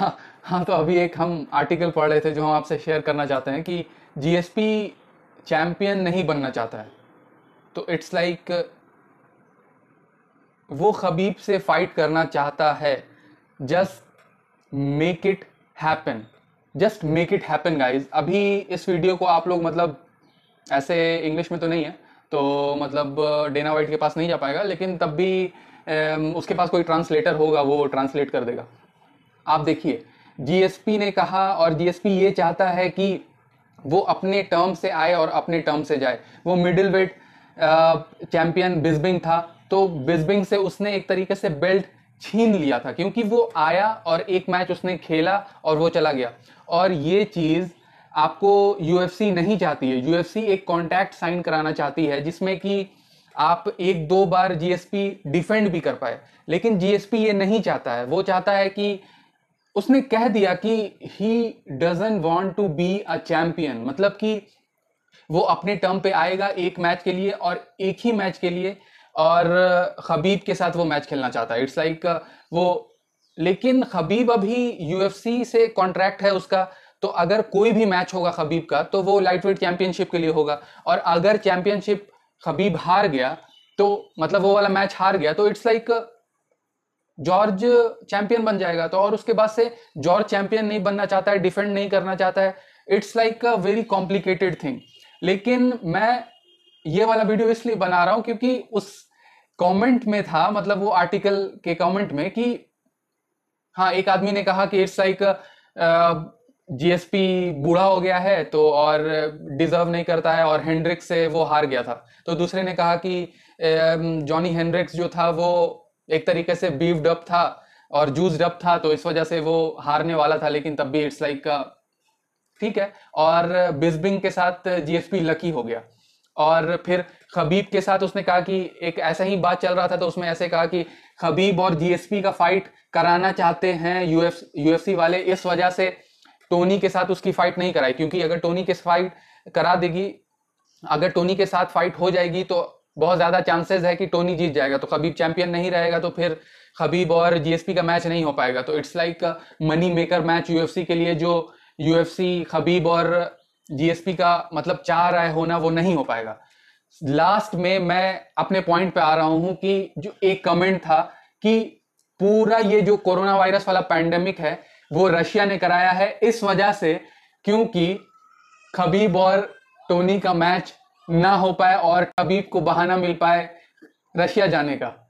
हाँ हाँ तो अभी एक हम आर्टिकल पढ़ रहे थे जो हम आपसे शेयर करना चाहते हैं कि जीएसपी चैंपियन नहीं बनना चाहता है। तो इट्स लाइक like, वो खबीब से फाइट करना चाहता है। Just make it happen just make it happen guys अभी इस वीडियो को आप लोग मतलब ऐसे इंग्लिश में तो नहीं है तो मतलब डेना वाइट के पास नहीं जा पाएगा लेकिन तब भी उसके पास कोई ट्रांसलेटर होगा वो ट्रांसलेट कर देगा। आप देखिए जीएसपी ने कहा और जीएसपी ये चाहता है कि वो अपने टर्म से आए और अपने टर्म से जाए। वो मिडिल वेट चैंपियन बिस्बिंग था तो बिस्बिंग से उसने एक तरीके से बेल्ट छीन लिया था, क्योंकि वो आया और एक मैच उसने खेला और वो चला गया। और ये चीज़ आपको यूएफसी नहीं चाहती है। यूएफसी एक कॉन्टैक्ट साइन कराना चाहती है, जिसमें कि आप एक दो बार जीएसपी डिफेंड भी कर पाए। लेकिन जीएसपी ये नहीं चाहता है। वो चाहता है कि उसने कह दिया कि he doesn't want to be a champion मतलब कि वो अपने टर्म पे आएगा एक मैच के लिए और एक ही मैच के लिए और खबीब के साथ वो मैच खेलना चाहता है. इट्स लाइक like, वो लेकिन खबीब अभी यूएफसी से कॉन्ट्रैक्ट है उसका तो अगर कोई भी मैच होगा खबीब का तो वो लाइट वेट चैंपियनशिप के लिए होगा. और अगर चैंपियनशिप खबीब हार गया तो मतलब वो वाला मैच हार गया तो इट्स लाइक जॉर्ज चैंपियन बन जाएगा। तो और उसके बाद से जॉर्ज चैंपियन नहीं बनना चाहता है, डिफेंड नहीं करना चाहता है। It's like a very complicated thing लेकिन मैं ये वाला वीडियो इसलिए बना रहा हूँ क्योंकि उस कमेंट में था मतलब वो आर्टिकल के कमेंट में कि हाँ एक आदमी ने कहा कि इट्स लाइक जीएसपी बूढ़ा हो गया है तो और डिजर्व नहीं करता है, और हेनड्रिक्स से वो हार गया था। तो दूसरे ने कहा कि जॉनी हेनड्रिक्स जो था, वो एक तरीके से बीफ डप था और जूस डप था तो इस वजह से वो हारने वाला था, लेकिन तब भी इट्स लाइक ठीक है। और बिस्बिंग के साथ जीएसपी लकी हो गया। और फिर खबीब के साथ उसने कहा कि एक ऐसा ही बात चल रहा था तो उसमें ऐसे कहा कि खबीब और जीएसपी का फाइट कराना चाहते हैं यूएफ यूएफसी वाले, इस वजह से टोनी के साथ उसकी फाइट नहीं कराई। क्योंकि अगर टोनी के फाइट करा देगी, अगर टोनी के साथ फाइट हो जाएगी तो बहुत ज़्यादा चांसेस है कि टोनी जीत जाएगा। तो खबीब चैंपियन नहीं रहेगा तो फिर खबीब और जीएसपी का मैच नहीं हो पाएगा। तो it's like money maker match UFC के लिए जो यूएफसी खबीब और जीएसपी का मतलब चाह रहा है होना, वो नहीं हो पाएगा। लास्ट में मैं अपने पॉइंट पे आ रहा हूँ कि जो एक कमेंट था कि पूरा ये जो कोरोना वायरस वाला पैंडेमिक है, वो रशिया ने कराया है। इस वजह से क्योंकि खबीब और टोनी का मैच ना हो पाए और खबीब को बहाना मिल पाए रशिया जाने का।